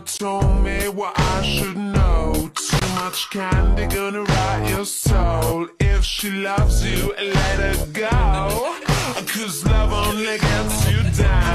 told me what I should know. Too much candy gonna rot your soul. If she loves you, let her go. Cause love only gets you down.